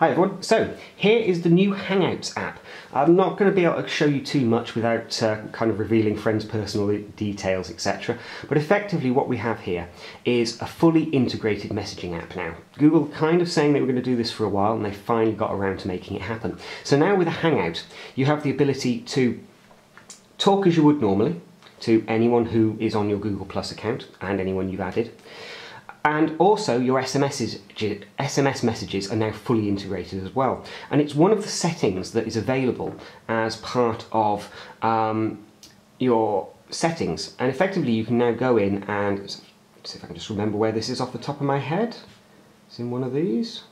Hi everyone, so here is the new Hangouts app. I'm not going to be able to show you too much without uh, kind of revealing friends' personal details, etc. But effectively what we have here is a fully integrated messaging app now. Google kind of saying they were going to do this for a while and they finally got around to making it happen. So now with a Hangout, you have the ability to talk as you would normally to anyone who is on your Google Plus account and anyone you've added. And also your SMS, SMS messages are now fully integrated as well. And it's one of the settings that is available as part of um, your settings. And effectively you can now go in and, see if I can just remember where this is off the top of my head. It's in one of these.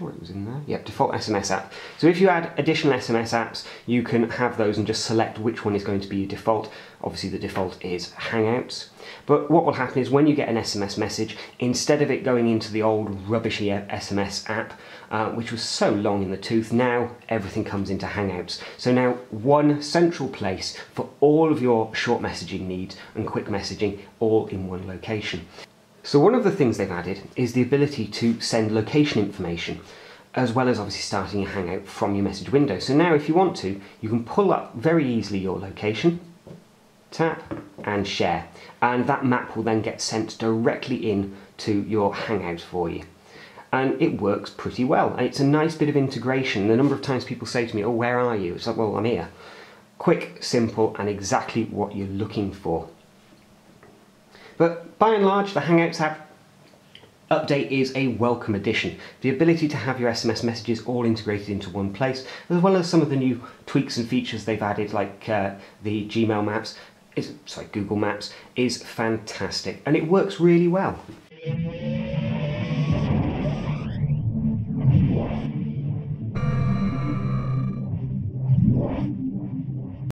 Sure it was in there. Yep, default SMS app. So if you add additional SMS apps, you can have those and just select which one is going to be your default. Obviously the default is Hangouts. But what will happen is when you get an SMS message, instead of it going into the old rubbishy SMS app, uh, which was so long in the tooth, now everything comes into Hangouts. So now one central place for all of your short messaging needs and quick messaging all in one location. So one of the things they've added is the ability to send location information as well as obviously starting a Hangout from your message window. So now if you want to, you can pull up very easily your location, tap and share. And that map will then get sent directly in to your Hangout for you. And it works pretty well. And it's a nice bit of integration. The number of times people say to me, oh, where are you? It's like, well, I'm here. Quick, simple, and exactly what you're looking for. But by and large, the Hangouts app update is a welcome addition. The ability to have your SMS messages all integrated into one place, as well as some of the new tweaks and features they've added, like uh, the Gmail Maps, is sorry, Google Maps, is fantastic, and it works really well.